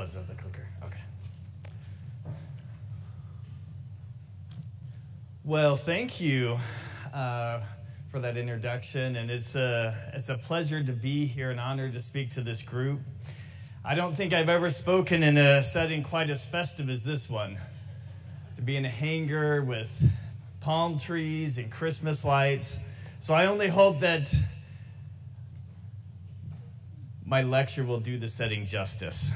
Oh, it's of the clicker. Okay. Well, thank you uh, for that introduction, and it's a it's a pleasure to be here, and honored to speak to this group. I don't think I've ever spoken in a setting quite as festive as this one. To be in a hangar with palm trees and Christmas lights. So I only hope that my lecture will do the setting justice.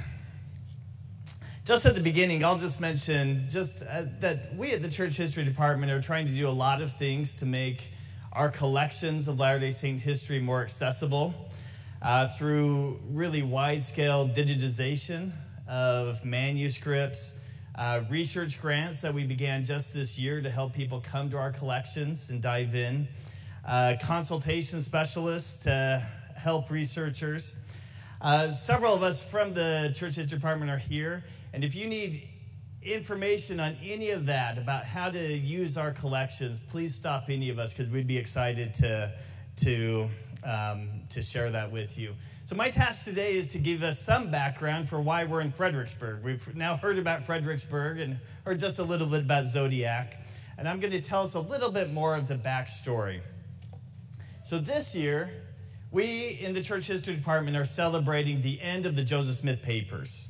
Just at the beginning, I'll just mention just uh, that we at the Church History Department are trying to do a lot of things to make our collections of Latter day Saint history more accessible uh, through really wide scale digitization of manuscripts, uh, research grants that we began just this year to help people come to our collections and dive in, uh, consultation specialists to help researchers. Uh, several of us from the Church History Department are here. And if you need information on any of that about how to use our collections, please stop any of us because we'd be excited to, to, um, to share that with you. So, my task today is to give us some background for why we're in Fredericksburg. We've now heard about Fredericksburg and heard just a little bit about Zodiac. And I'm going to tell us a little bit more of the backstory. So, this year, we in the Church History Department are celebrating the end of the Joseph Smith Papers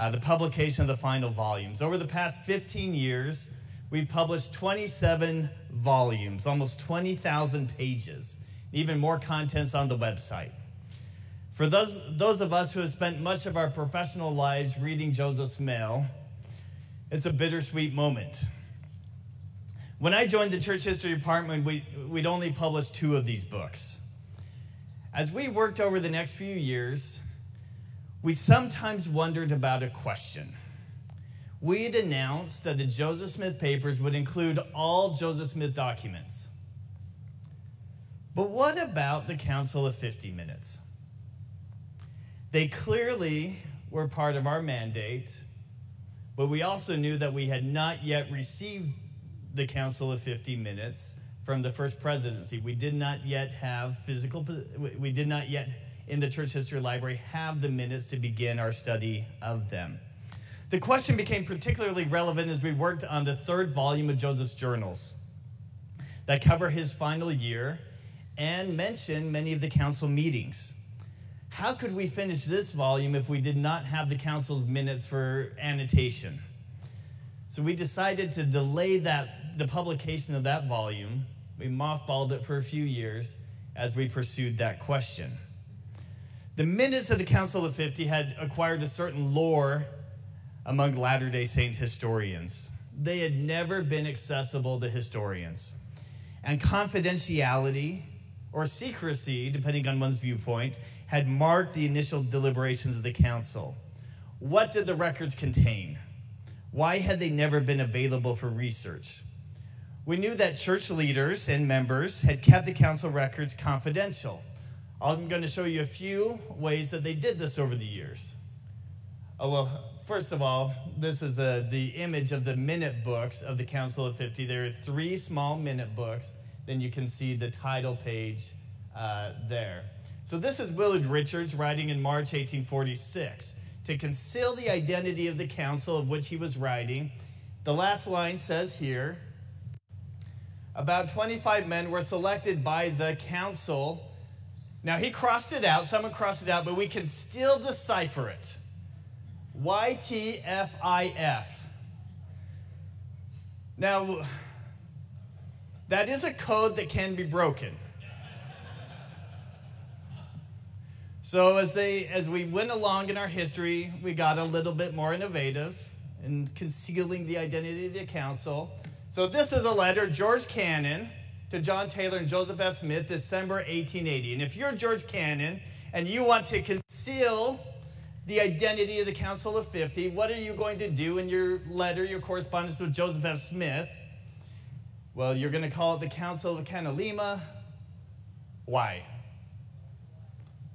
uh, the publication of the final volumes. Over the past 15 years, we've published 27 volumes, almost 20,000 pages, and even more contents on the website. For those, those of us who have spent much of our professional lives reading Joseph's mail, it's a bittersweet moment. When I joined the church history department, we, we'd only published two of these books. As we worked over the next few years, we sometimes wondered about a question. We had announced that the Joseph Smith papers would include all Joseph Smith documents. But what about the Council of 50 Minutes? They clearly were part of our mandate, but we also knew that we had not yet received the Council of 50 Minutes from the first presidency. We did not yet have physical, we did not yet in the Church History Library have the minutes to begin our study of them. The question became particularly relevant as we worked on the third volume of Joseph's journals that cover his final year and mention many of the council meetings. How could we finish this volume if we did not have the council's minutes for annotation? So we decided to delay that the publication of that volume. We mothballed it for a few years as we pursued that question. The minutes of the Council of 50 had acquired a certain lore among Latter day Saint historians. They had never been accessible to historians. And confidentiality or secrecy, depending on one's viewpoint, had marked the initial deliberations of the council. What did the records contain? Why had they never been available for research? We knew that church leaders and members had kept the council records confidential. I'm going to show you a few ways that they did this over the years. Oh, well, first of all, this is a, the image of the minute books of the Council of 50. There are three small minute books. Then you can see the title page uh, there. So this is Willard Richards writing in March 1846. To conceal the identity of the council of which he was writing, the last line says here, about 25 men were selected by the council now he crossed it out, someone crossed it out, but we can still decipher it. YTFIF. Now, that is a code that can be broken. So as they as we went along in our history, we got a little bit more innovative in concealing the identity of the council. So this is a letter, George Cannon, to John Taylor and Joseph F. Smith, December 1880. And if you're George Cannon and you want to conceal the identity of the Council of 50, what are you going to do in your letter, your correspondence with Joseph F. Smith? Well, you're going to call it the Council of Kanalima. Why?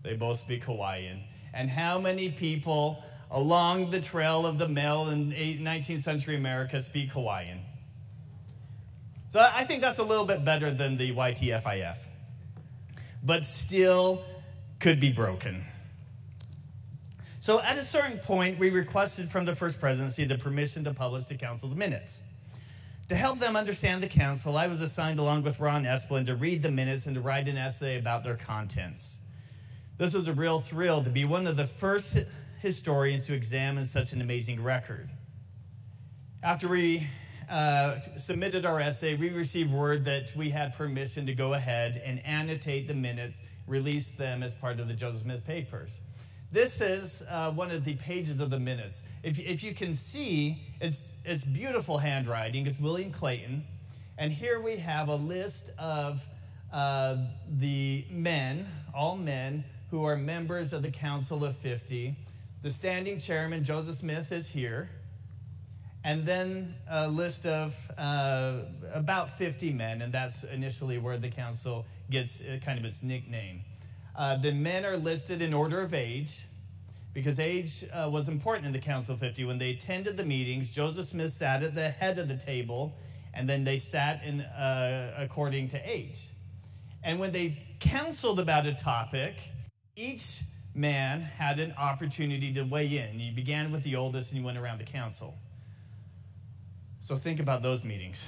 They both speak Hawaiian. And how many people along the trail of the mail in 19th century America speak Hawaiian? So I think that's a little bit better than the YTFIF, but still could be broken. So at a certain point, we requested from the First Presidency the permission to publish the Council's minutes. To help them understand the Council, I was assigned along with Ron Esplin to read the minutes and to write an essay about their contents. This was a real thrill to be one of the first historians to examine such an amazing record. After we uh, submitted our essay, we received word that we had permission to go ahead and annotate the minutes, release them as part of the Joseph Smith papers. This is uh, one of the pages of the minutes. If, if you can see, it's, it's beautiful handwriting. It's William Clayton. And here we have a list of uh, the men, all men, who are members of the Council of 50. The standing chairman, Joseph Smith, is here. And then a list of uh, about 50 men, and that's initially where the council gets uh, kind of its nickname. Uh, the men are listed in order of age because age uh, was important in the Council 50. When they attended the meetings, Joseph Smith sat at the head of the table, and then they sat in uh, according to age. And when they counseled about a topic, each man had an opportunity to weigh in. You began with the oldest and you went around the council. So think about those meetings.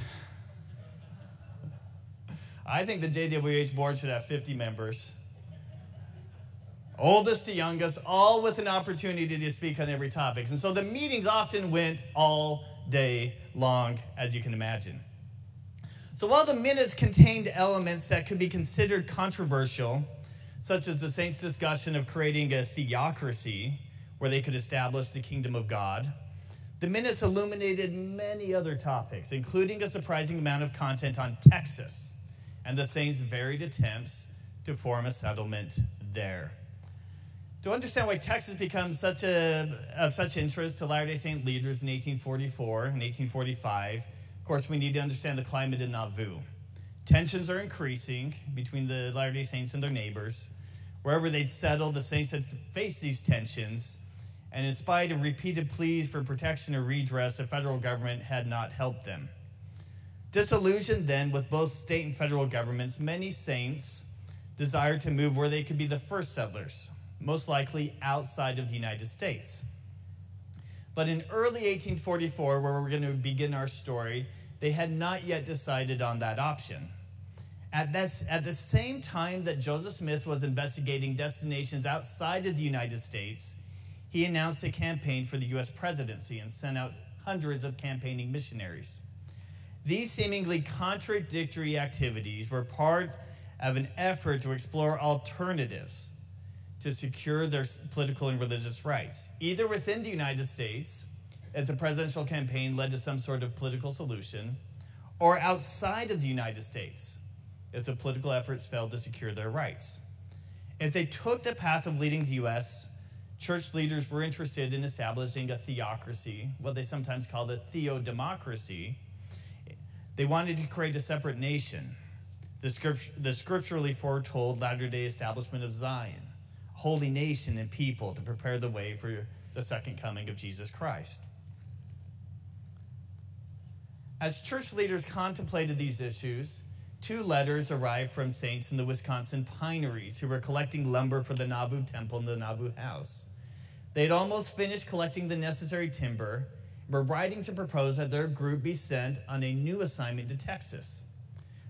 I think the JWH board should have 50 members oldest to youngest, all with an opportunity to speak on every topic. And so the meetings often went all day long, as you can imagine. So while the minutes contained elements that could be considered controversial, such as the saints' discussion of creating a theocracy where they could establish the kingdom of God, the minutes illuminated many other topics, including a surprising amount of content on Texas and the saints' varied attempts to form a settlement there. To understand why Texas becomes such a, of such interest to Latter-day Saint leaders in 1844 and 1845, of course, we need to understand the climate in Nauvoo. Tensions are increasing between the Latter-day Saints and their neighbors. Wherever they'd settled, the Saints had faced these tensions, and in spite of repeated pleas for protection or redress, the federal government had not helped them. Disillusioned then with both state and federal governments, many saints desired to move where they could be the first settlers, most likely outside of the United States. But in early 1844, where we're going to begin our story, they had not yet decided on that option. At, this, at the same time that Joseph Smith was investigating destinations outside of the United States, he announced a campaign for the U.S. presidency and sent out hundreds of campaigning missionaries. These seemingly contradictory activities were part of an effort to explore alternatives to secure their political and religious rights, either within the United States, if the presidential campaign led to some sort of political solution, or outside of the United States, if the political efforts failed to secure their rights. If they took the path of leading the U.S., church leaders were interested in establishing a theocracy, what they sometimes call the theodemocracy. They wanted to create a separate nation, the, script, the scripturally foretold Latter day establishment of Zion holy nation and people to prepare the way for the second coming of Jesus Christ. As church leaders contemplated these issues, two letters arrived from saints in the Wisconsin pineries who were collecting lumber for the Nauvoo temple and the Nauvoo house. They had almost finished collecting the necessary timber and were writing to propose that their group be sent on a new assignment to Texas.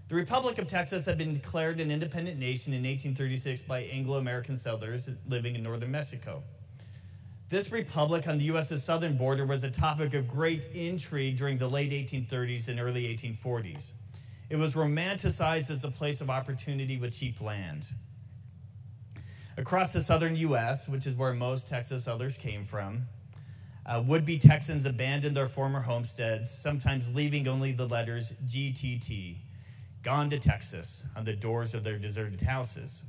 The Republic of Texas had been declared an independent nation in 1836 by Anglo American settlers living in northern Mexico. This republic on the U.S.'s southern border was a topic of great intrigue during the late 1830s and early 1840s. It was romanticized as a place of opportunity with cheap land. Across the southern U.S., which is where most Texas settlers came from, uh, would be Texans abandoned their former homesteads, sometimes leaving only the letters GTT gone to Texas on the doors of their deserted houses.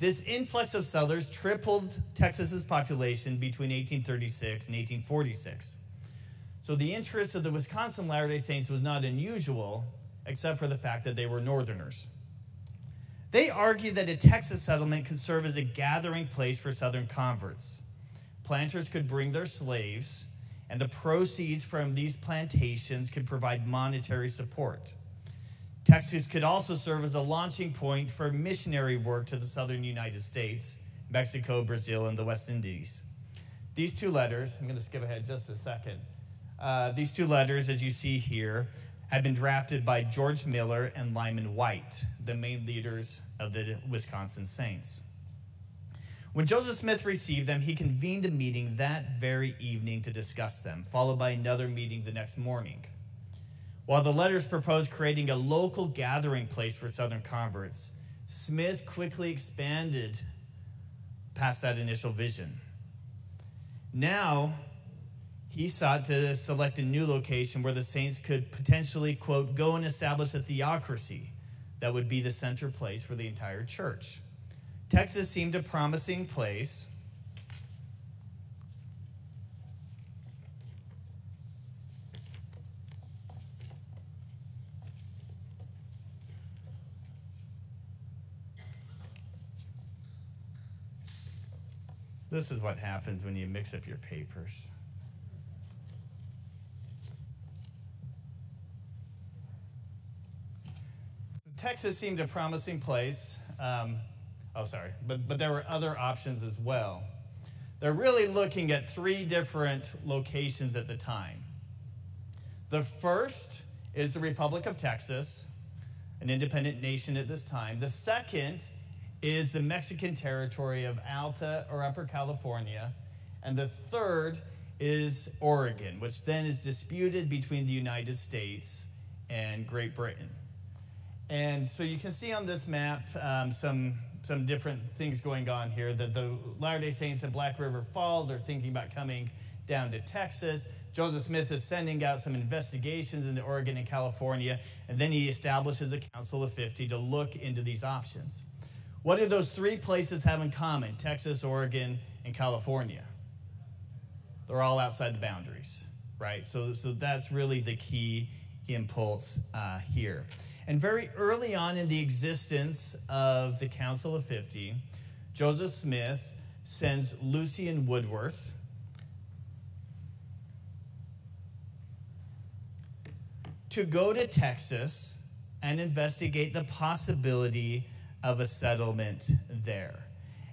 This influx of settlers tripled Texas's population between 1836 and 1846. So the interest of the Wisconsin Latter-day Saints was not unusual, except for the fact that they were Northerners. They argued that a Texas settlement could serve as a gathering place for Southern converts. Planters could bring their slaves, and the proceeds from these plantations could provide monetary support. Texas could also serve as a launching point for missionary work to the southern United States, Mexico, Brazil, and the West Indies. These two letters, I'm going to skip ahead just a second. Uh, these two letters, as you see here, had been drafted by George Miller and Lyman Wight, the main leaders of the Wisconsin Saints. When Joseph Smith received them, he convened a meeting that very evening to discuss them, followed by another meeting the next morning. While the letters proposed creating a local gathering place for Southern converts, Smith quickly expanded past that initial vision. Now, he sought to select a new location where the saints could potentially, quote, go and establish a theocracy that would be the center place for the entire church. Texas seemed a promising place. This is what happens when you mix up your papers. Texas seemed a promising place. Um, oh, sorry, but, but there were other options as well. They're really looking at three different locations at the time. The first is the Republic of Texas, an independent nation at this time. The second is the Mexican territory of Alta or Upper California. And the third is Oregon, which then is disputed between the United States and Great Britain. And so you can see on this map um, some, some different things going on here. That the Latter day Saints in Black River Falls are thinking about coming down to Texas. Joseph Smith is sending out some investigations into Oregon and California, and then he establishes a Council of 50 to look into these options. What do those three places have in common? Texas, Oregon, and California. They're all outside the boundaries, right? So, so that's really the key impulse uh, here. And very early on in the existence of the Council of 50, Joseph Smith sends Lucien Woodworth to go to Texas and investigate the possibility of a settlement there.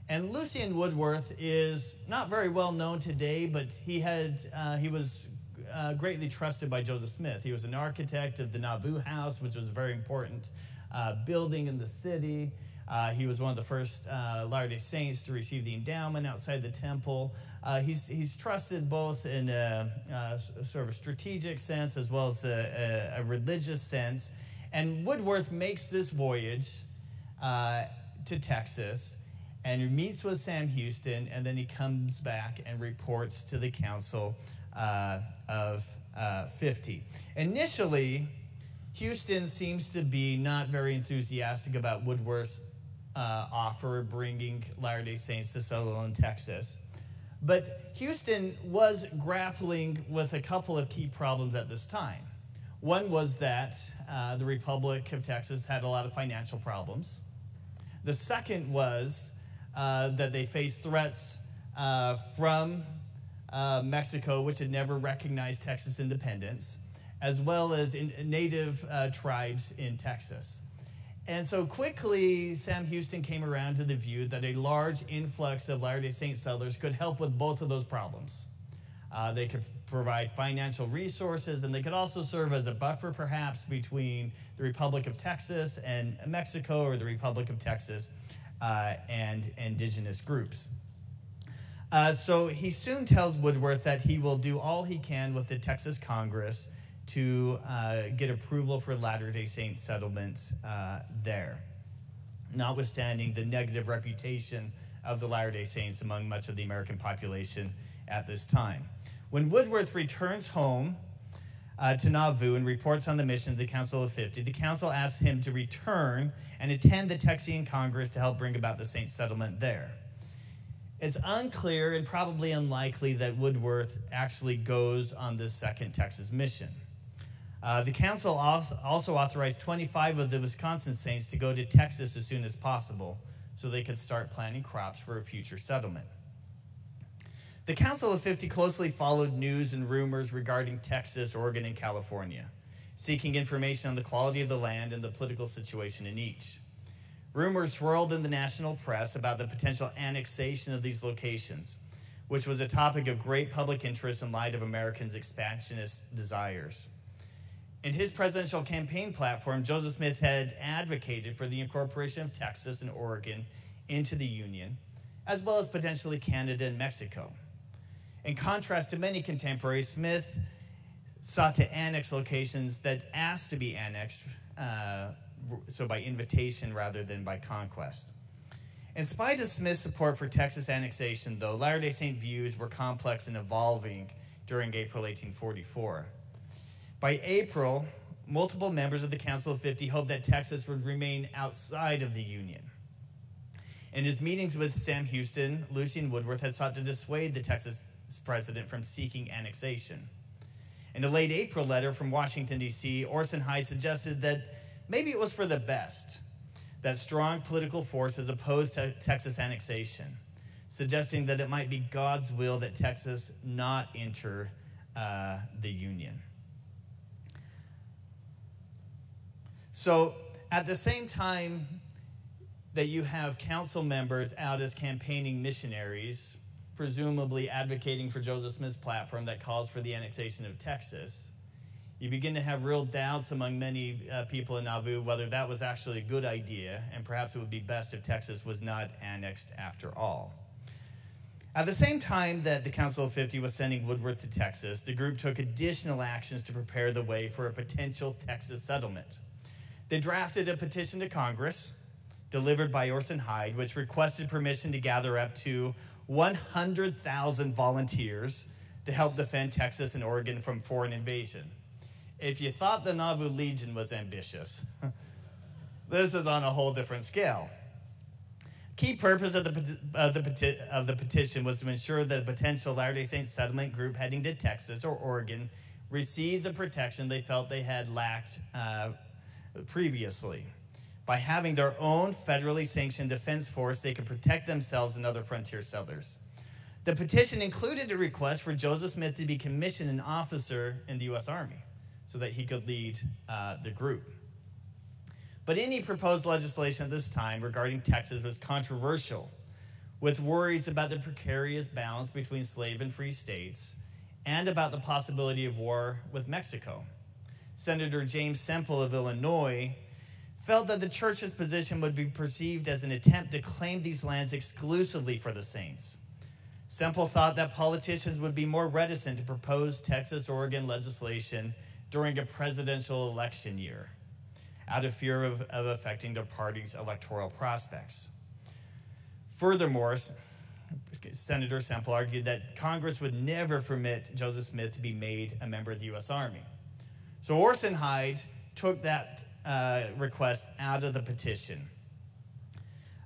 And Lucien Woodworth is not very well known today, but he had uh, he was uh, greatly trusted by Joseph Smith. He was an architect of the Nauvoo House, which was a very important uh, building in the city. Uh, he was one of the first uh, Latter day Saints to receive the endowment outside the temple. Uh, he's, he's trusted both in a, a, sort of a strategic sense as well as a, a, a religious sense. And Woodworth makes this voyage uh, to Texas and meets with Sam Houston, and then he comes back and reports to the council uh, of uh, 50. Initially, Houston seems to be not very enthusiastic about Woodworth's uh, offer of bringing Latter day Saints to Sutherland, Texas. But Houston was grappling with a couple of key problems at this time. One was that uh, the Republic of Texas had a lot of financial problems. The second was uh, that they faced threats uh, from uh, Mexico, which had never recognized Texas independence, as well as in, native uh, tribes in Texas. And so quickly, Sam Houston came around to the view that a large influx of Latter day Saint settlers could help with both of those problems. Uh, they could provide financial resources, and they could also serve as a buffer, perhaps, between the Republic of Texas and Mexico, or the Republic of Texas uh, and indigenous groups. Uh, so he soon tells Woodworth that he will do all he can with the Texas Congress to uh, get approval for Latter day Saint settlements uh, there, notwithstanding the negative reputation of the Latter day Saints among much of the American population at this time. When Woodworth returns home uh, to Nauvoo and reports on the mission of the Council of 50, the council asks him to return and attend the Texian Congress to help bring about the Saint settlement there. It's unclear and probably unlikely that Woodworth actually goes on this second Texas mission. Uh, the council also authorized 25 of the Wisconsin Saints to go to Texas as soon as possible so they could start planting crops for a future settlement. The Council of 50 closely followed news and rumors regarding Texas, Oregon, and California, seeking information on the quality of the land and the political situation in each. Rumors swirled in the national press about the potential annexation of these locations, which was a topic of great public interest in light of Americans' expansionist desires. In his presidential campaign platform, Joseph Smith had advocated for the incorporation of Texas and Oregon into the Union, as well as potentially Canada and Mexico. In contrast to many contemporaries, Smith sought to annex locations that asked to be annexed, uh, so by invitation rather than by conquest. In spite of Smith's support for Texas annexation, though, Latter day Saint views were complex and evolving during April 1844. By April, multiple members of the Council of 50 hoped that Texas would remain outside of the Union. In his meetings with Sam Houston, Lucien Woodworth had sought to dissuade the Texas president from seeking annexation. In a late April letter from Washington, D.C., Orson Hyde suggested that maybe it was for the best that strong political forces opposed to Texas annexation, suggesting that it might be God's will that Texas not enter uh, the Union. So, at the same time that you have council members out as campaigning missionaries, presumably advocating for Joseph Smith's platform that calls for the annexation of Texas, you begin to have real doubts among many uh, people in Nauvoo whether that was actually a good idea, and perhaps it would be best if Texas was not annexed after all. At the same time that the Council of 50 was sending Woodworth to Texas, the group took additional actions to prepare the way for a potential Texas settlement. They drafted a petition to Congress, delivered by Orson Hyde, which requested permission to gather up to 100,000 volunteers to help defend Texas and Oregon from foreign invasion. If you thought the Nauvoo Legion was ambitious, this is on a whole different scale. Key purpose of the, of, the of the petition was to ensure that a potential Latter-day Saints settlement group heading to Texas or Oregon received the protection they felt they had lacked uh, previously. By having their own federally sanctioned defense force, they could protect themselves and other frontier settlers. The petition included a request for Joseph Smith to be commissioned an officer in the U.S. Army so that he could lead uh, the group. But any proposed legislation at this time regarding Texas was controversial, with worries about the precarious balance between slave and free states and about the possibility of war with Mexico. Senator James Semple of Illinois felt that the church's position would be perceived as an attempt to claim these lands exclusively for the saints. Semple thought that politicians would be more reticent to propose Texas Oregon legislation during a presidential election year out of fear of, of affecting their party's electoral prospects. Furthermore, Senator Semple argued that Congress would never permit Joseph Smith to be made a member of the U.S. Army. So Orson Hyde took that uh, request out of the petition.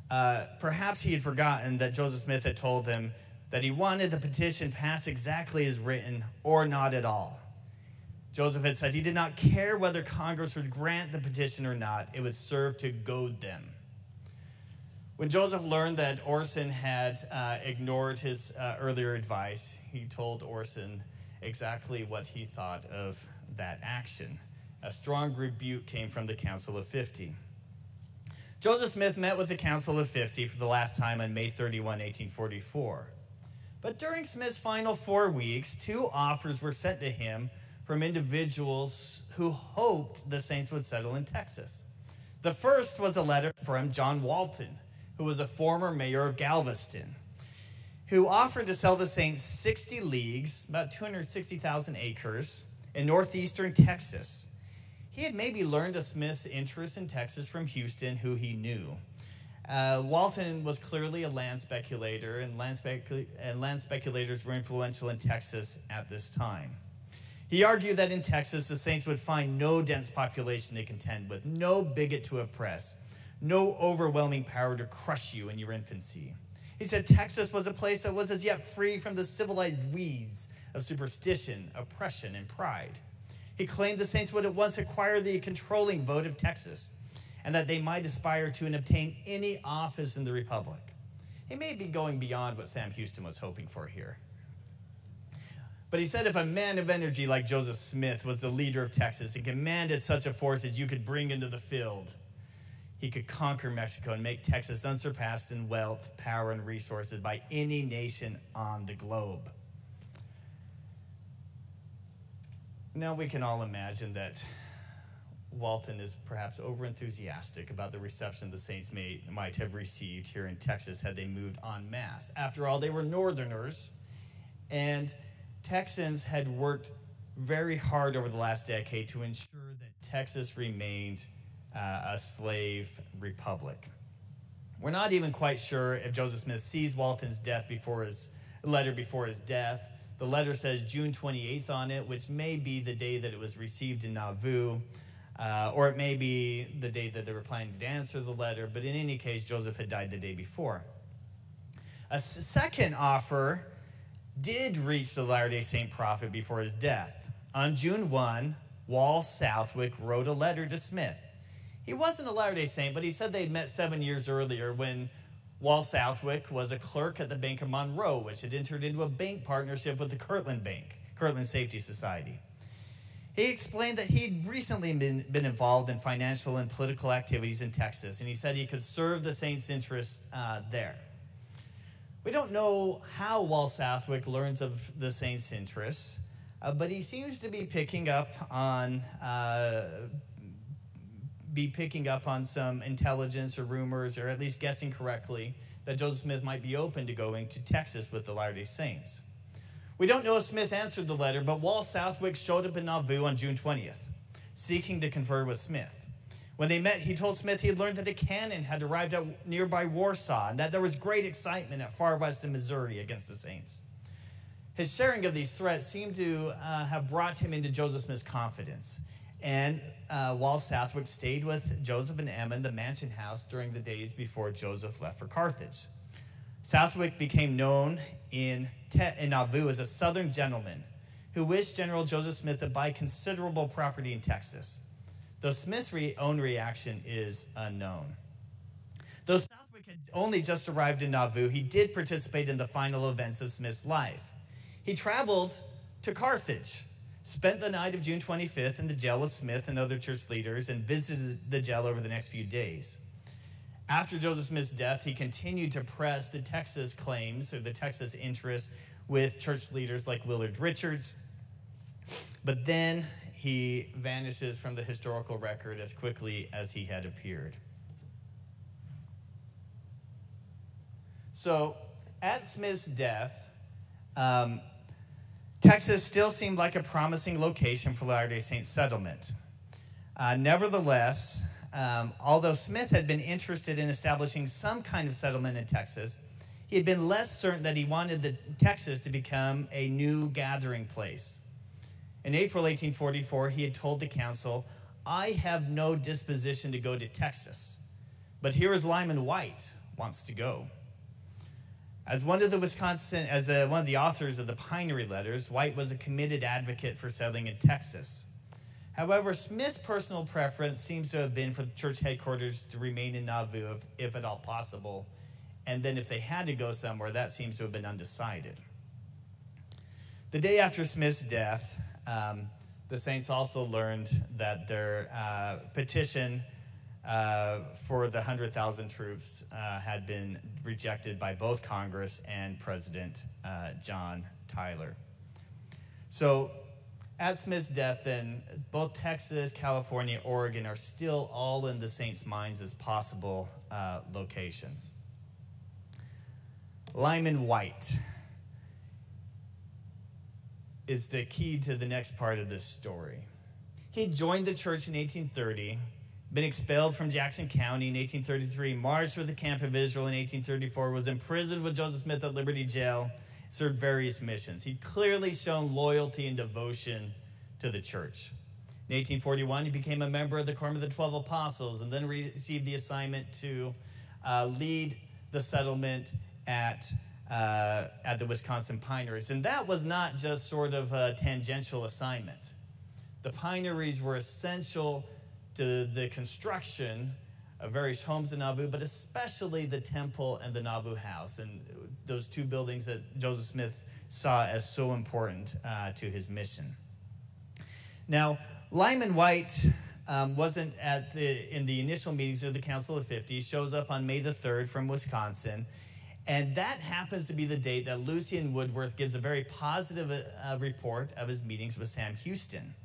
Uh, perhaps he had forgotten that Joseph Smith had told him that he wanted the petition passed exactly as written or not at all. Joseph had said he did not care whether Congress would grant the petition or not, it would serve to goad them. When Joseph learned that Orson had uh, ignored his uh, earlier advice, he told Orson exactly what he thought of that action. A strong rebuke came from the Council of 50. Joseph Smith met with the Council of 50 for the last time on May 31, 1844. But during Smith's final four weeks, two offers were sent to him from individuals who hoped the Saints would settle in Texas. The first was a letter from John Walton, who was a former mayor of Galveston, who offered to sell the Saints 60 leagues, about 260,000 acres, in northeastern Texas. He had maybe learned of Smith's interest in Texas from Houston, who he knew. Uh, Walton was clearly a land speculator, and land, and land speculators were influential in Texas at this time. He argued that in Texas, the Saints would find no dense population to contend with, no bigot to oppress, no overwhelming power to crush you in your infancy. He said Texas was a place that was as yet free from the civilized weeds of superstition, oppression, and pride. He claimed the Saints would at once acquire the controlling vote of Texas and that they might aspire to and obtain any office in the Republic. He may be going beyond what Sam Houston was hoping for here. But he said if a man of energy like Joseph Smith was the leader of Texas and commanded such a force as you could bring into the field, he could conquer Mexico and make Texas unsurpassed in wealth, power, and resources by any nation on the globe. Now we can all imagine that Walton is perhaps overenthusiastic about the reception the Saints may, might have received here in Texas had they moved en masse. After all, they were Northerners, and Texans had worked very hard over the last decade to ensure that Texas remained uh, a slave republic. We're not even quite sure if Joseph Smith sees Walton's death before his letter before his death. The letter says June 28th on it, which may be the day that it was received in Nauvoo. Uh, or it may be the day that they were planning to answer the letter, but in any case, Joseph had died the day before. A second offer did reach the Latter day Saint prophet before his death. On June 1, Wall Southwick wrote a letter to Smith. He wasn't a Latter day Saint, but he said they'd met seven years earlier when Wall Southwick was a clerk at the Bank of Monroe, which had entered into a bank partnership with the Kirtland Bank, Kirtland Safety Society. He explained that he'd recently been, been involved in financial and political activities in Texas, and he said he could serve the Saints' interests uh, there. We don't know how Wall Southwick learns of the Saints' interests, uh, but he seems to be picking up on uh, be picking up on some intelligence or rumors, or at least guessing correctly that Joseph Smith might be open to going to Texas with the Latter Day Saints. We don't know if Smith answered the letter, but Wall Southwick showed up in Nauvoo on June 20th, seeking to confer with Smith. When they met, he told Smith he had learned that a cannon had arrived at nearby Warsaw and that there was great excitement at far west of Missouri against the Saints. His sharing of these threats seemed to uh, have brought him into Joseph Smith's confidence. And uh, Wall Southwick stayed with Joseph and Emma in the mansion house during the days before Joseph left for Carthage. Southwick became known in, Te- in Nauvoo as a Southern gentleman who wished General Joseph Smith to buy considerable property in Texas, though Smith's re- own reaction is unknown. Though Southwick had only just arrived in Nauvoo, he did participate in the final events of Smith's life. He traveled to Carthage, spent the night of June 25th in the jail with Smith and other church leaders, and visited the jail over the next few days. After Joseph Smith's death, he continued to press the Texas claims or the Texas interests with church leaders like Willard Richards. But then he vanishes from the historical record as quickly as he had appeared. So, at Smith's death, um, Texas still seemed like a promising location for Latter day Saint settlement. Uh, nevertheless, um, although Smith had been interested in establishing some kind of settlement in Texas, he had been less certain that he wanted the, Texas to become a new gathering place. In April 1844, he had told the council, I have no disposition to go to Texas, but here is Lyman Wight wants to go. As one of the Wisconsin, as a, one of the authors of the Pinery Letters, Wight was a committed advocate for settling in Texas. However, Smith's personal preference seems to have been for the church headquarters to remain in Nauvoo, if, if at all possible. And then if they had to go somewhere, that seems to have been undecided. The day after Smith's death, um, the saints also learned that their uh, petition uh, for the 100,000 troops uh, had been rejected by both Congress and President uh, John Tyler. So at Smith's death, then, both Texas, California, Oregon are still all in the saints' minds as possible uh, locations. Lyman Wight is the key to the next part of this story. He joined the church in 1830, been expelled from Jackson County in 1833, marched with the Camp of Israel in 1834, was imprisoned with Joseph Smith at Liberty Jail served various missions. He'd clearly shown loyalty and devotion to the church. In 1841, he became a member of the Quorum of the Twelve Apostles and then received the assignment to uh, lead the settlement at, uh, at the Wisconsin Pineries. And that was not just sort of a tangential assignment. The pineries were essential to the construction of various homes in Nauvoo, but especially the temple and the Nauvoo house, and those two buildings that Joseph Smith saw as so important uh, to his mission. Now, Lyman Wight um, wasn't at the in the initial meetings of the Council of 50. Shows up on May the 3rd from Wisconsin. And that happens to be the date that Lucien Woodworth gives a very positive uh, report of his meetings with Sam Houston.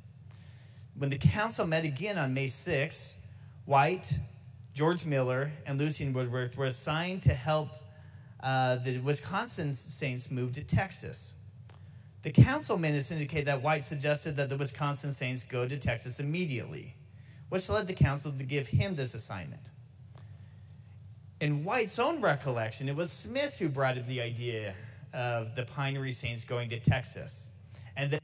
When the council met again on May 6, Wight, George Miller, and Lucien Woodworth were assigned to help uh, the Wisconsin Saints move to Texas. The council minutes indicate that Wight suggested that the Wisconsin Saints go to Texas immediately, which led the council to give him this assignment. In Wight's own recollection, it was Smith who brought up the idea of the Pinery Saints going to Texas, and then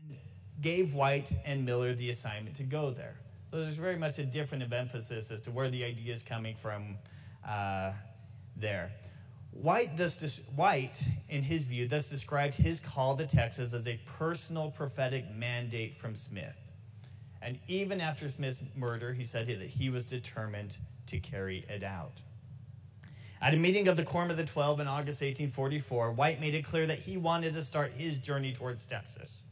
gave Wight and Miller the assignment to go there. So there's very much a different of emphasis as to where the idea is coming from uh, there. Wight, thus, Wight, in his view, thus described his call to Texas as a personal prophetic mandate from Smith. And even after Smith's murder, he said that he was determined to carry it out. At a meeting of the Quorum of the Twelve in August 1844, Wight made it clear that he wanted to start his journey towards Texas.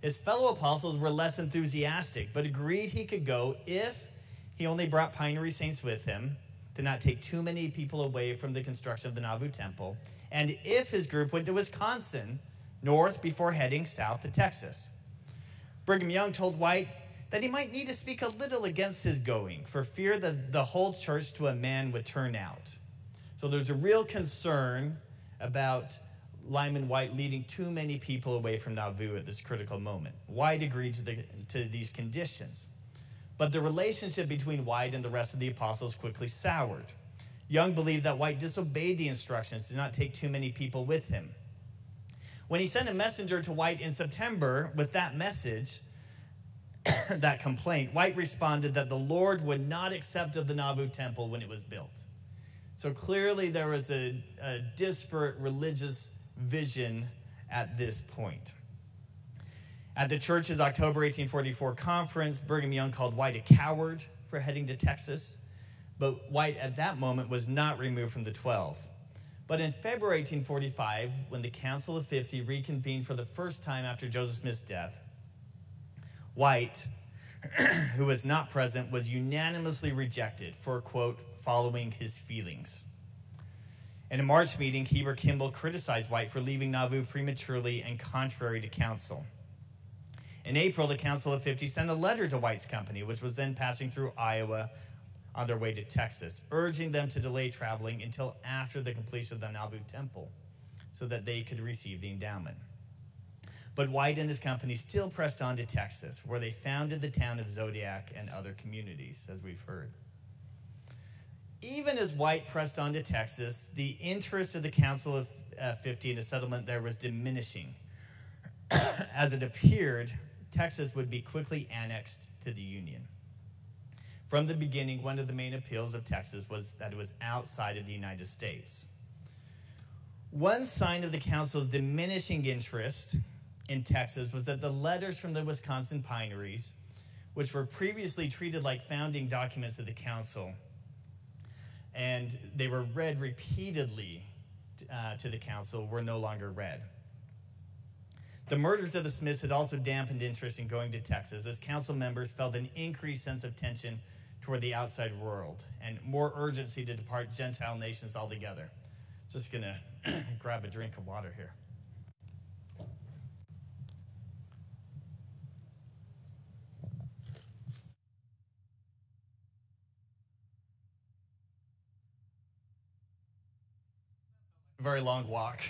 His fellow apostles were less enthusiastic, but agreed he could go if he only brought pioneer Saints with him to not take too many people away from the construction of the Nauvoo Temple, and if his group went to Wisconsin, north before heading south to Texas. Brigham Young told Wight that he might need to speak a little against his going for fear that the whole church to a man would turn out. So there's a real concern about Lyman Wight leading too many people away from Nauvoo at this critical moment. Wight agreed to, the, to these conditions. But the relationship between Wight and the rest of the apostles quickly soured. Young believed that Wight disobeyed the instructions to not take too many people with him. When he sent a messenger to Wight in September with that message, that complaint, Wight responded that the Lord would not accept of the Nauvoo temple when it was built. So clearly there was a, a disparate religious vision at this point. At the church's October 1844 conference, Brigham Young called Wight a coward for heading to Texas, but Wight at that moment was not removed from the 12. But in February 1845, when the Council of 50 reconvened for the first time after Joseph Smith's death, Wight, who was not present, was unanimously rejected for, quote, following his feelings. In a March meeting, Heber Kimball criticized Wight for leaving Nauvoo prematurely and contrary to counsel. In April, the Council of 50 sent a letter to Wight's company, which was then passing through Iowa on their way to Texas, urging them to delay traveling until after the completion of the Nauvoo Temple so that they could receive the endowment. But Wight and his company still pressed on to Texas, where they founded the town of Zodiac and other communities, as we've heard. Even as Wight pressed on to Texas, the interest of the Council of uh, 50 in a settlement there was diminishing. as it appeared, Texas would be quickly annexed to the Union. From the beginning, one of the main appeals of Texas was that it was outside of the United States. One sign of the Council's diminishing interest in Texas was that the letters from the Wisconsin pineries, which were previously treated like founding documents of the Council, and they were read repeatedly uh, to the Council, were no longer read. The murders of the Smiths had also dampened interest in going to Texas, as council members felt an increased sense of tension toward the outside world and more urgency to depart Gentile nations altogether. Just gonna grab a drink of water here. Very long walk.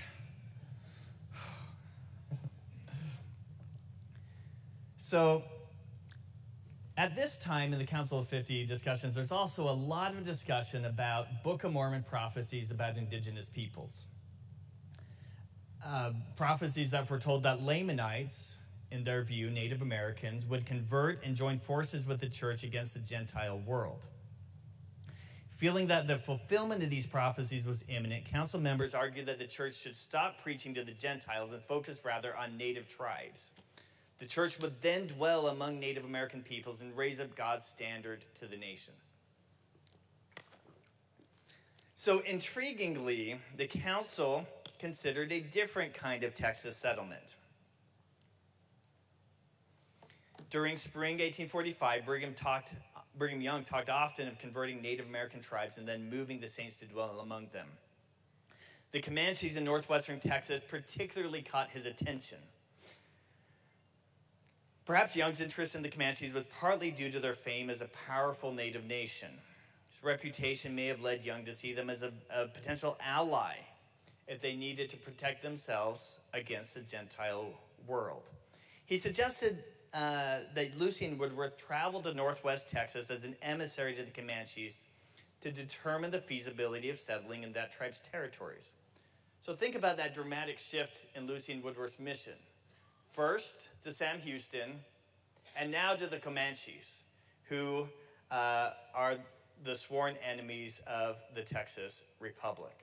so, at this time in the Council of 50 discussions, there's also a lot of discussion about Book of Mormon prophecies about indigenous peoples. Uh, prophecies that foretold that Lamanites, in their view, Native Americans, would convert and join forces with the church against the Gentile world. Feeling that the fulfillment of these prophecies was imminent, council members argued that the church should stop preaching to the Gentiles and focus rather on native tribes. The church would then dwell among Native American peoples and raise up God's standard to the nation. So, intriguingly, the council considered a different kind of Texas settlement. During spring 1845, Brigham talked Brigham Young talked often of converting Native American tribes and then moving the saints to dwell among them. The Comanches in northwestern Texas particularly caught his attention. Perhaps Young's interest in the Comanches was partly due to their fame as a powerful native nation. His reputation may have led Young to see them as a, a potential ally if they needed to protect themselves against the Gentile world. He suggested uh, that Lucien Woodworth travel to northwest Texas as an emissary to the Comanches to determine the feasibility of settling in that tribe's territories. So think about that dramatic shift in Lucien Woodworth's mission. First to Sam Houston, and now to the Comanches, who uh, are the sworn enemies of the Texas Republic.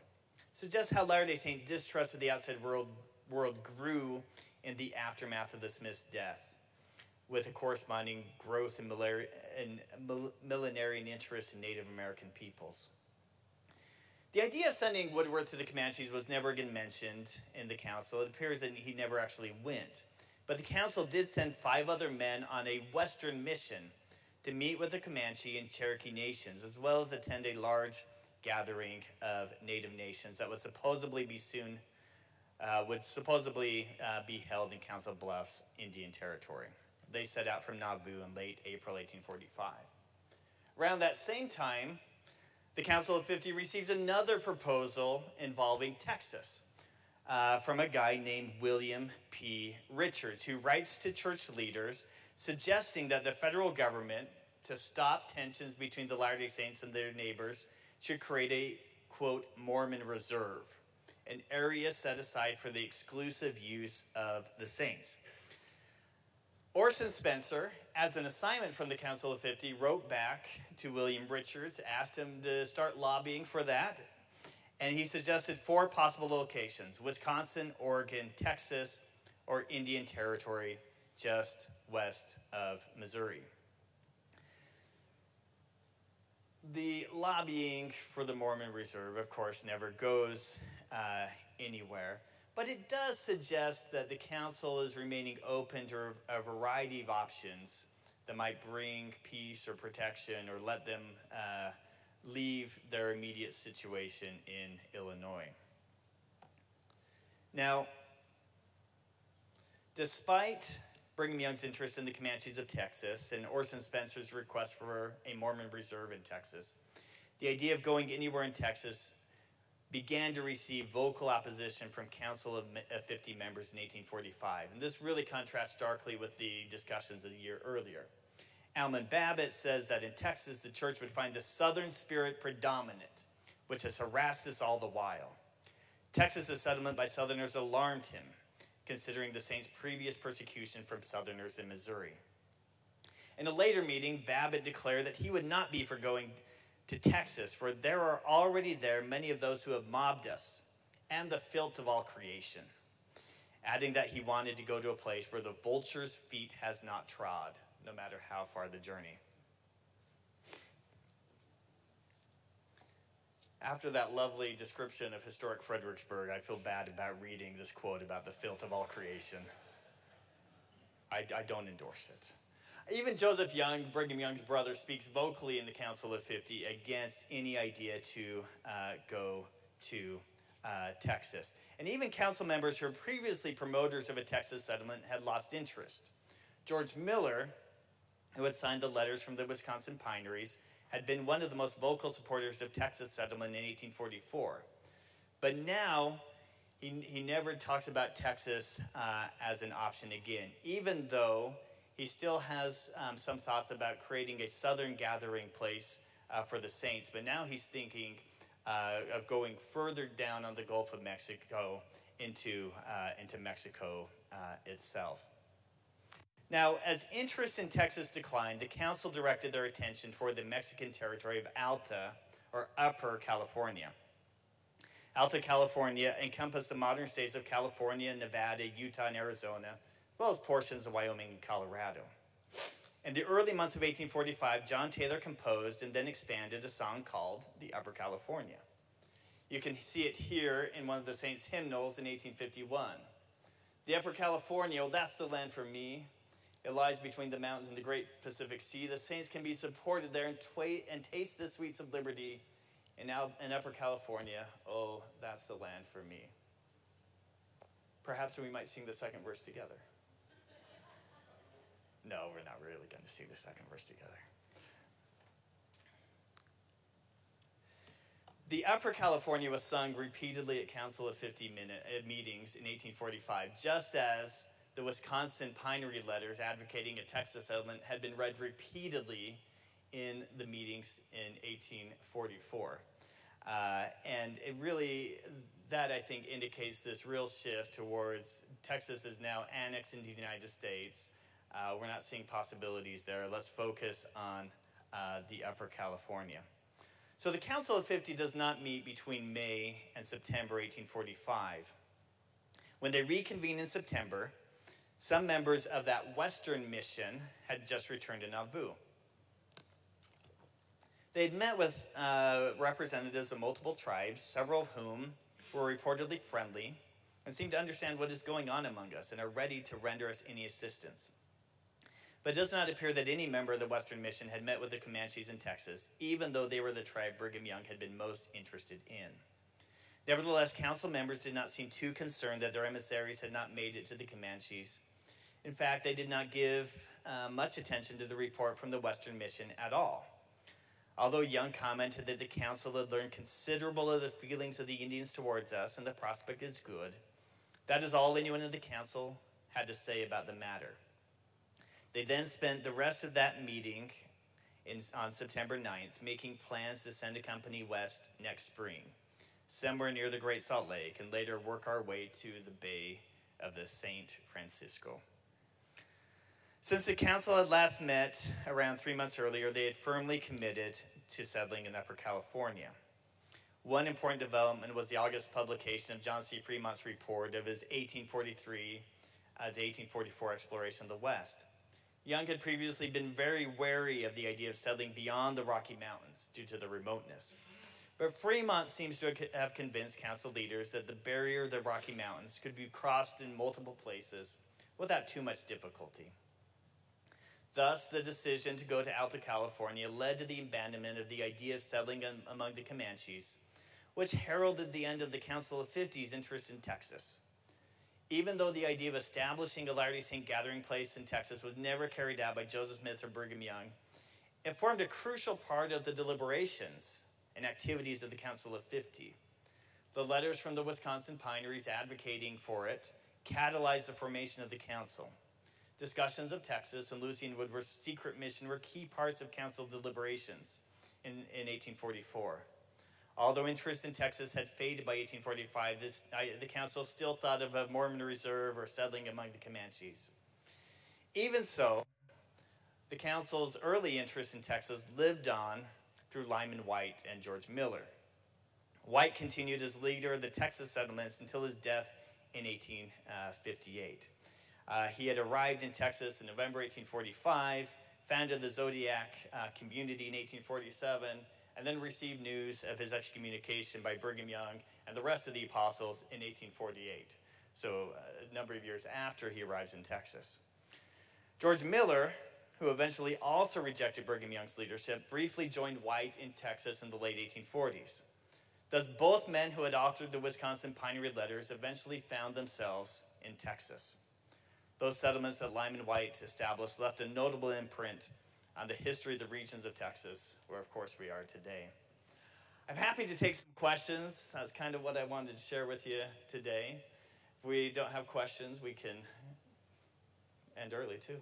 Suggests how Latter day Saint distrust of the outside world, world grew in the aftermath of the Smith's death, with a corresponding growth in, in millenarian interest in Native American peoples. The idea of sending Woodworth to the Comanches was never again mentioned in the council. It appears that he never actually went. But the council did send five other men on a Western mission to meet with the Comanche and Cherokee nations, as well as attend a large gathering of Native nations that would supposedly be soon uh, would supposedly uh, be held in Council Bluffs, Indian Territory. They set out from Nauvoo in late April 1845. Around that same time, the Council of 50 receives another proposal involving Texas uh, from a guy named William P. Richards, who writes to church leaders suggesting that the federal government, to stop tensions between the Latter day Saints and their neighbors, should create a, quote, Mormon reserve an area set aside for the exclusive use of the saints. Orson Spencer, as an assignment from the Council of 50, wrote back to William Richards, asked him to start lobbying for that, and he suggested four possible locations Wisconsin, Oregon, Texas, or Indian Territory just west of Missouri. The lobbying for the Mormon Reserve, of course, never goes uh, anywhere. But it does suggest that the council is remaining open to a variety of options that might bring peace or protection or let them uh, leave their immediate situation in Illinois. Now, despite Brigham Young's interest in the Comanches of Texas and Orson Spencer's request for a Mormon reserve in Texas, the idea of going anywhere in Texas began to receive vocal opposition from Council of 50 members in 1845. And this really contrasts starkly with the discussions of the year earlier. Almon Babbitt says that in Texas, the church would find the southern spirit predominant, which has harassed us all the while. Texas's settlement by Southerners alarmed him, considering the Saints' previous persecution from Southerners in Missouri. In a later meeting, Babbitt declared that he would not be for going to Texas, for there are already there many of those who have mobbed us and the filth of all creation. Adding that he wanted to go to a place where the vulture's feet has not trod, no matter how far the journey. After that lovely description of historic Fredericksburg, I feel bad about reading this quote about the filth of all creation. I, I don't endorse it. Even Joseph Young, Brigham Young's brother, speaks vocally in the Council of 50 against any idea to uh, go to uh, Texas. And even council members who were previously promoters of a Texas settlement had lost interest. George Miller, who had signed the letters from the Wisconsin pineries, had been one of the most vocal supporters of Texas settlement in 1844. But now, he, he never talks about Texas uh, as an option again, even though he still has um, some thoughts about creating a southern gathering place uh, for the saints, but now he's thinking uh, of going further down on the Gulf of Mexico into, uh, into Mexico uh, itself. Now, as interest in Texas declined, the council directed their attention toward the Mexican territory of Alta, or Upper California. Alta California encompassed the modern states of California, Nevada, Utah, and Arizona, well as portions of Wyoming and Colorado. In the early months of 1845, John Taylor composed and then expanded a song called The Upper California. You can see it here in one of the Saints' hymnals in 1851. The Upper California, well, that's the land for me. It lies between the mountains and the great Pacific Sea. The saints can be supported there and, twa- and taste the sweets of liberty And now in Upper California. Oh, that's the land for me. Perhaps we might sing the second verse together. No, we're not really going to see the second verse together. The Upper California was sung repeatedly at Council of 50 minute, uh, meetings in 1845, just as the Wisconsin Pinery letters advocating a Texas settlement had been read repeatedly in the meetings in 1844. Uh, and it really, that I think indicates this real shift towards Texas is now annexed into the United States. Uh, we're not seeing possibilities there. Let's focus on uh, the Upper California. So the Council of 50 does not meet between May and September 1845. When they reconvened in September, some members of that Western mission had just returned to Nauvoo. They had met with uh, representatives of multiple tribes, several of whom were reportedly friendly and seemed to understand what is going on among us and are ready to render us any assistance. But it does not appear that any member of the Western Mission had met with the Comanches in Texas, even though they were the tribe Brigham Young had been most interested in. Nevertheless, council members did not seem too concerned that their emissaries had not made it to the Comanches. In fact, they did not give uh, much attention to the report from the Western Mission at all. Although Young commented that the council had learned considerable of the feelings of the Indians towards us and the prospect is good, that is all anyone in the council had to say about the matter. They then spent the rest of that meeting in, on September 9th making plans to send a company west next spring, somewhere near the Great Salt Lake, and later work our way to the Bay of the St. Francisco. Since the council had last met around three months earlier, they had firmly committed to settling in Upper California. One important development was the August publication of John C. Fremont's report of his 1843 uh, to 1844 exploration of the West. Young had previously been very wary of the idea of settling beyond the Rocky Mountains due to the remoteness. But Fremont seems to have convinced council leaders that the barrier of the Rocky Mountains could be crossed in multiple places without too much difficulty. Thus, the decision to go to Alta California led to the abandonment of the idea of settling among the Comanches, which heralded the end of the Council of 50's interest in Texas. Even though the idea of establishing a Latter-day Saint gathering place in Texas was never carried out by Joseph Smith or Brigham Young, it formed a crucial part of the deliberations and activities of the Council of 50. The letters from the Wisconsin pineries advocating for it catalyzed the formation of the council. Discussions of Texas and Lucien Woodworth's secret mission were key parts of council deliberations in, in 1844. Although interest in Texas had faded by 1845, this, I, the council still thought of a Mormon reserve or settling among the Comanches. Even so, the council's early interest in Texas lived on through Lyman Wight and George Miller. Wight continued as leader of the Texas settlements until his death in 1858. Uh, he had arrived in Texas in November 1845, founded the Zodiac uh, community in 1847, and then received news of his excommunication by Brigham Young and the rest of the apostles in 1848. So, uh, a number of years after he arrives in Texas. George Miller, who eventually also rejected Brigham Young's leadership, briefly joined Wight in Texas in the late 1840s. Thus, both men who had authored the Wisconsin Pinery Letters eventually found themselves in Texas. Those settlements that Lyman Wight established left a notable imprint on the history of the regions of Texas, where, of course, we are today. I'm happy to take some questions. That's kind of what I wanted to share with you today. If we don't have questions, we can end early, too.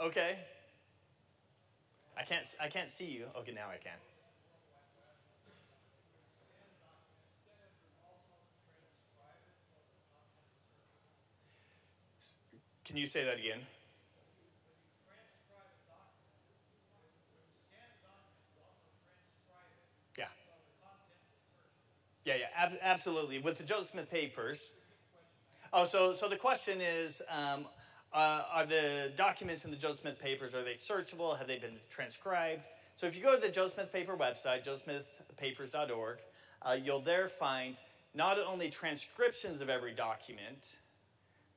Okay. I can't I can't see you. Okay, now I can. Can you say that again? Yeah. Yeah, yeah, ab- absolutely. With the Joseph Smith papers. Oh, so so the question is, um, uh, are the documents in the Joseph Smith papers are they searchable? Have they been transcribed? So if you go to the Joseph Smith Paper website, josephsmithpapers.org, uh, you'll there find not only transcriptions of every document,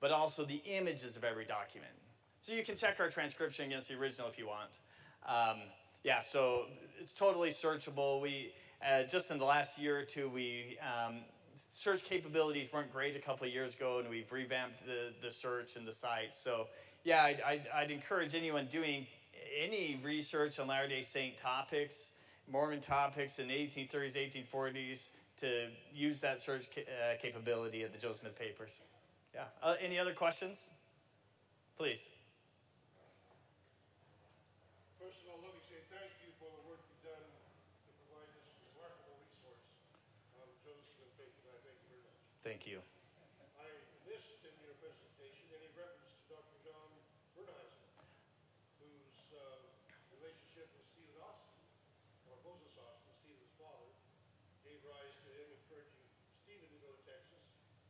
but also the images of every document. So you can check our transcription against the original if you want. Um, yeah, so it's totally searchable. We uh, just in the last year or two, we um, search capabilities weren't great a couple of years ago, and we've revamped the, the search and the site. So yeah, I'd, I'd, I'd encourage anyone doing any research on Latter-day Saint topics, Mormon topics in the 1830s, 1840s, to use that search ca- uh, capability at the Joseph Smith Papers. Yeah. Uh, any other questions? Please. First of all, let me say thank you for the work you've done to provide this remarkable resource on Joseph and Bacon. I thank you very much. Thank you. I missed in your presentation any reference to Dr. John Bernhisel, whose uh, relationship with Stephen Austin, or Moses Austin, Stephen's father, gave rise to him encouraging Stephen to go to Texas.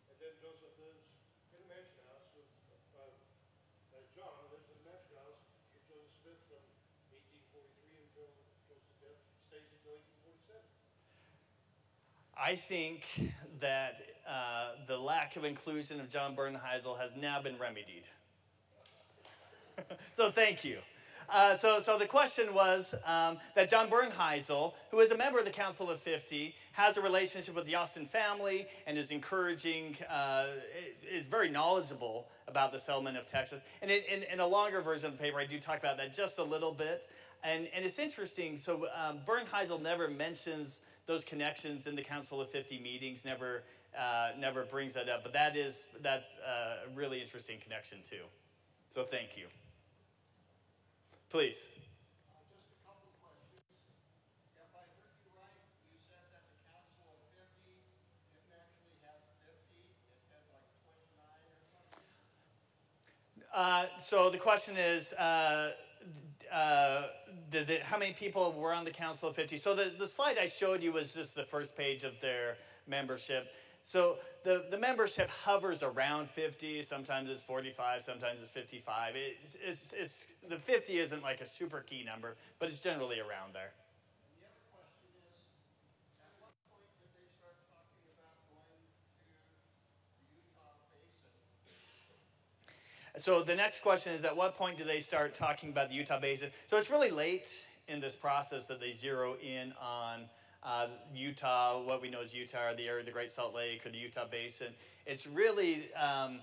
And then Joseph lives in a mansion house with uh, uh, John lives in a mansion house with Joseph Smith from 1843 until Joseph's death, stays until 1847. I think that uh, the lack of inclusion of John Bernhisel has now been remedied. so thank you. Uh, so, so the question was um, that John Bernhisel, who is a member of the Council of 50, has a relationship with the Austin family and is encouraging, uh, is very knowledgeable about the settlement of Texas. And in, in, a longer version of the paper, I do talk about that just a little bit. And, and it's interesting. So um, Bernhisel never mentions those connections in the Council of 50 meetings, never, uh, never brings that up. But that is, that's a really interesting connection too. So thank you. Please. Uh, just a couple of questions. If I heard you right, you said that the Council of 50 didn't actually have 50, it had like 29 or something? Uh, so the question is, uh, uh, the, the, how many people were on the Council of 50? So the, the slide I showed you was just the first page of their membership. So the, the membership hovers around 50. Sometimes it's 45, sometimes it's 55. It's, it's, it's, the 50 isn't like a super key number, but it's generally around there. And the other question is, at what point did they start talking about going to the Utah Basin? So the next question is, at what point do they start talking about the Utah Basin? So it's really late in this process that they zero in on uh, Utah, what we know as Utah, or the area of the Great Salt Lake, or the Utah Basin. It's really um,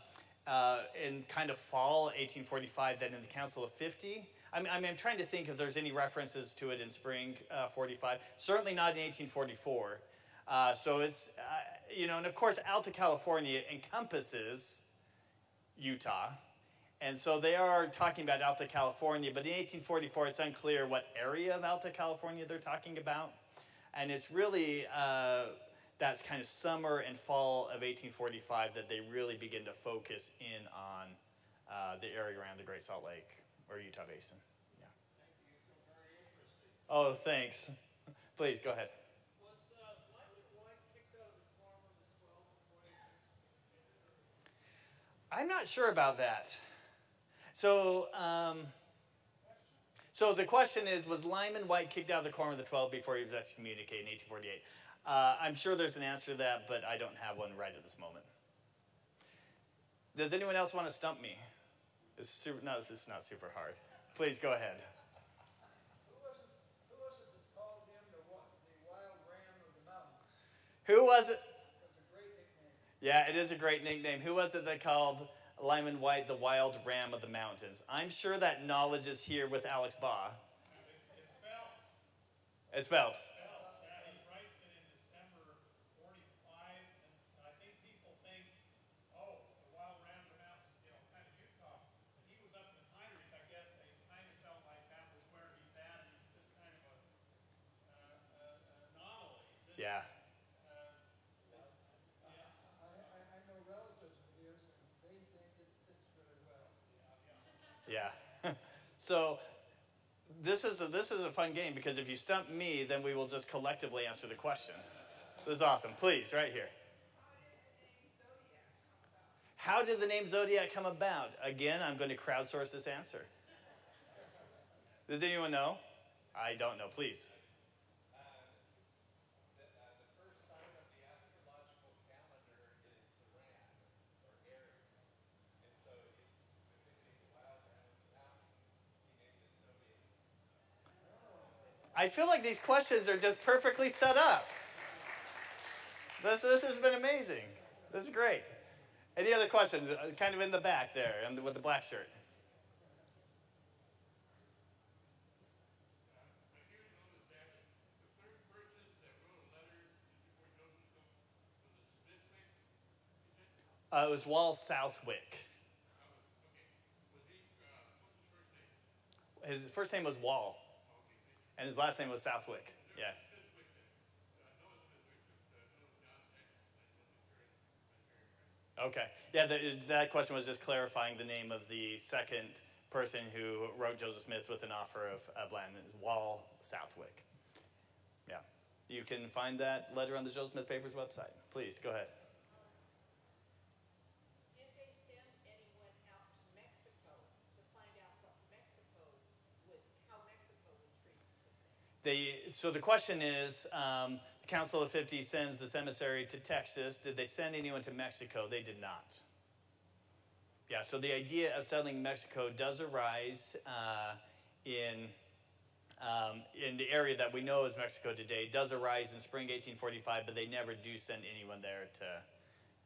uh, in kind of fall 1845 that in the Council of 50. I mean, I mean, I'm trying to think if there's any references to it in spring uh, 45. Certainly not in 1844. Uh, so it's, uh, you know, and of course, Alta California encompasses Utah. And so they are talking about Alta California, but in 1844, it's unclear what area of Alta California they're talking about. And it's really uh, that's kind of summer and fall of 1845 that they really begin to focus in on uh, the area around the Great Salt Lake or Utah Basin. Yeah. Thank you. Very. Oh, thanks. Please go ahead. Was uh, Lyman Wight kicked out of the farm when he was 12 before he I'm not sure about that. So, um, so the question is, was Lyman Wight kicked out of the Quorum of the Twelve before he was excommunicated in 1848? Uh, I'm sure there's an answer to that, but I don't have one right at this moment. Does anyone else want to stump me? It's super, no, this is not super hard. Please go ahead. Who was it, who was it that called him the, wi- the wild ram of the mountain? Who was it? That's a great nickname. Yeah, it is a great nickname. Who was it that called Lyman Wight the wild ram of the mountains? I'm sure that knowledge is here with Alex Baugh. It's Phelps. It's Phelps. Phelps, yeah, he writes it in December 45, and I think people think, oh, the wild ram of the mountains, you know, kind of Utah. But he was up in the Pineries, I guess they kind of felt like that was where he's at. He's just kind of a, uh, uh, anomaly. Just, Yeah. Uh, yeah. I, I, I know relatives of his, and they think it fits really well. Yeah. So this is a, this is a fun game because if you stump me, then we will just collectively answer the question. This is awesome. Please, right here. How did the name Zodiac come about? Again, I'm going to crowdsource this answer. Does anyone know? I don't know. Please. Uh, the, uh, the first sign of the astrological calendar is the ram, or Aries. And so it, if it takes a while around the mountain, he named it Zodiac. I feel like these questions are just perfectly set up. This, this has been amazing. This is great. Any other questions? Uh, Kind of in the back there, and with the black shirt. Uh, it was Wall Southwick. His first name? Was Wall. And his last name was Southwick. Yeah. Okay. Yeah, that, that question was just clarifying the name of the second person who wrote Joseph Smith with an offer of, of land. It Wall Southwick. Yeah. You can find that letter on the Joseph Smith Papers website. Please, go ahead. Did they send anyone out to Mexico to find out what Mexico would, how Mexico would treat the Saints? They, so the question is, um, the Council of 50 sends this emissary to Texas. Did they send anyone to Mexico? They did not. Yeah, so the idea of settling Mexico does arise uh, in, um, in the area that we know as Mexico today. It does arise in spring 1845, but they never do send anyone there to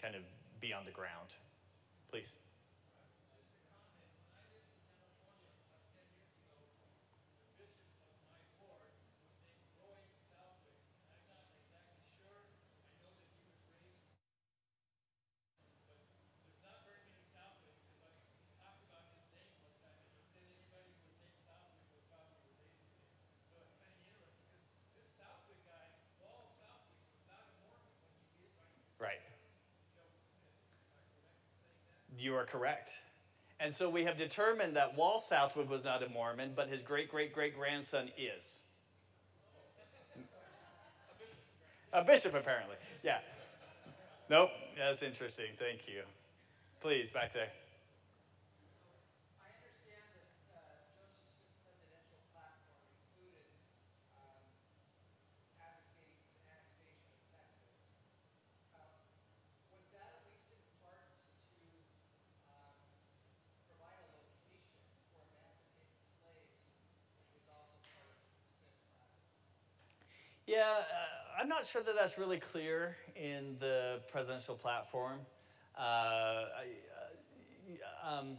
kind of be on the ground. Please. Just a comment, when I lived in California about ten years ago, the bishop of my ward was named Roy Southwick. And I'm not exactly sure, I know that he was raised, but there's not very many Southwicks, because I we talked about his name one time, and he said anybody who was named Southwick was probably related to him. So it's kind of interesting, because this Southwick guy, Wall Southwick, was not a Mormon when he did write his Right. Joseph Smith. Am I correct in saying that? You are correct. And so we have determined that Wall Southwick was not a Mormon, but his great great great grandson is. A bishop, apparently. Yeah. Nope. That's interesting. Thank you. Please, back there. I understand that uh, Joseph Smith's presidential platform included um, advocating for the annexation of Texas. Uh, Was that at least in part to um, provide a location for emancipated slaves, which was also part of Smith's platform? Yeah, uh, I'm not sure that that's really clear in the presidential platform. Uh, I, uh, um,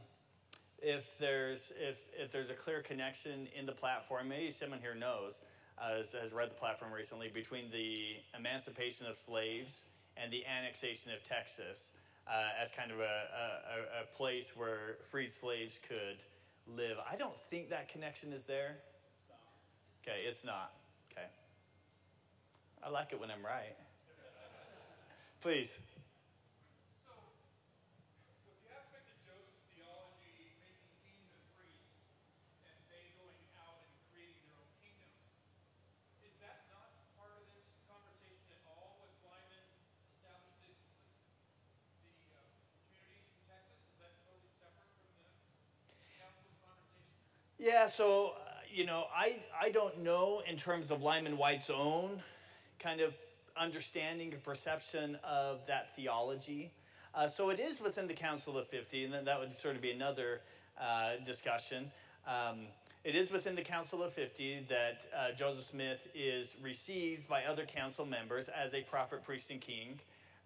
if there's if if there's a clear connection in the platform, maybe someone here knows uh, has, has read the platform recently between the emancipation of slaves and the annexation of Texas uh, as kind of a, a, a- a place where freed slaves could live. I don't think that connection is there. Okay, it's not. I like it when I'm right. Please. Yeah, so uh, you know, I I don't know in terms of Lyman Wight's own kind of understanding and perception of that theology. Uh, so it is within the Council of Fifty, and then that would sort of be another uh, discussion. Um, it is within the Council of Fifty that uh, Joseph Smith is received by other council members as a prophet, priest, and king,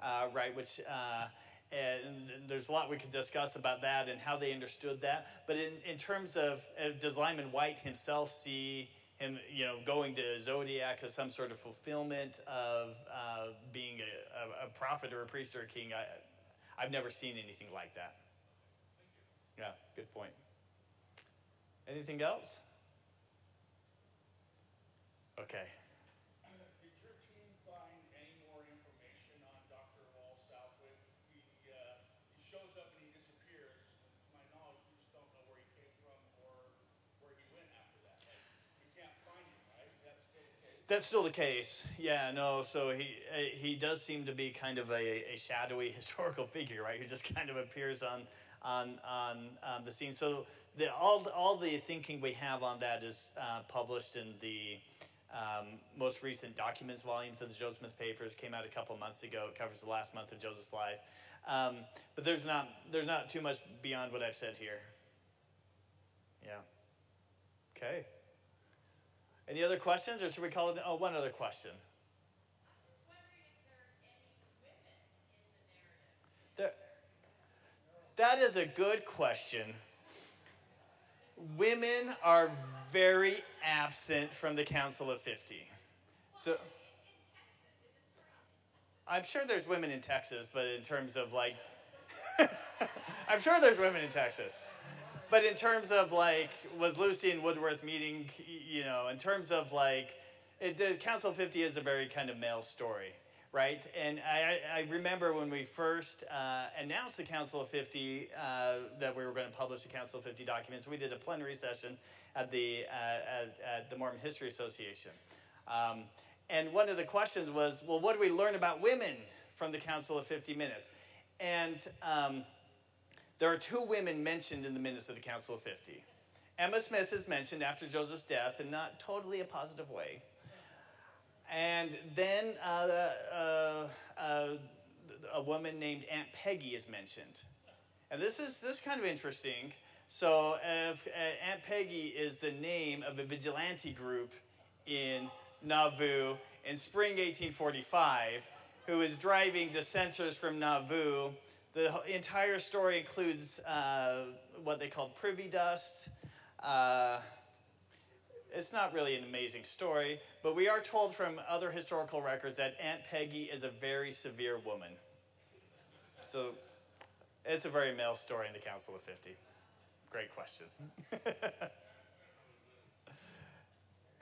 uh, right? Which uh, and there's a lot we could discuss about that and how they understood that. But in, in terms of does Lyman Wight himself see him, you know, going to Zodiac as some sort of fulfillment of uh, being a, a, a prophet or a priest or a king? I, I've never seen anything like that. Yeah, good point. Anything else? Okay. Did your team find any more information on Dr. Wall Southwick? He, uh, he shows up and he disappears. To my knowledge, we just don't know where he came from or where he went after that. Like, we can't find him, right? Is that still the case? That's still the case. Yeah, no. So he uh, he does seem to be kind of a, a shadowy historical figure, right? Who just kind of appears on on, on um, the scene. So the, all, all the thinking we have on that is uh, published in the um, most recent documents volume for the Joseph Smith papers. Came out a couple months ago. It covers the last month of Joseph's life. Um, but there's not, there's not too much beyond what I've said here. Yeah. Okay. Any other questions, or should we call it? Oh, one other question. There, that is a good question. Women are very absent from the Council of 50. So I'm sure there's women in Texas, but in terms of like, I'm sure there's women in Texas. But in terms of like, was Lucien Woodworth meeting, you know, in terms of like, it, the Council of 50 is a very kind of male story right? And I, I remember when we first uh, announced the Council of 50 uh, that we were going to publish the Council of 50 documents. We did a plenary session at the uh, at, at, the Mormon History Association, um, and one of the questions was, well, what do we learn about women from the Council of 50 Minutes? And um, there are two women mentioned in the minutes of the Council of 50. Emma Smith is mentioned after Joseph's death, and not totally a positive way. And then uh, uh, uh, a woman named Aunt Peggy is mentioned. And this is, this is kind of interesting. So, uh, Aunt Peggy is the name of a vigilante group in Nauvoo in spring 1845 who is driving dissenters from Nauvoo. The entire story includes uh, what they called privy dust. Uh, it's not really an amazing story, but we are told from other historical records that Aunt Peggy is a very severe woman. So it's a very male story in the Council of 50. Great question.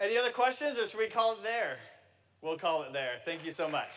Any other questions, or should we call it there? We'll call it there. Thank you so much.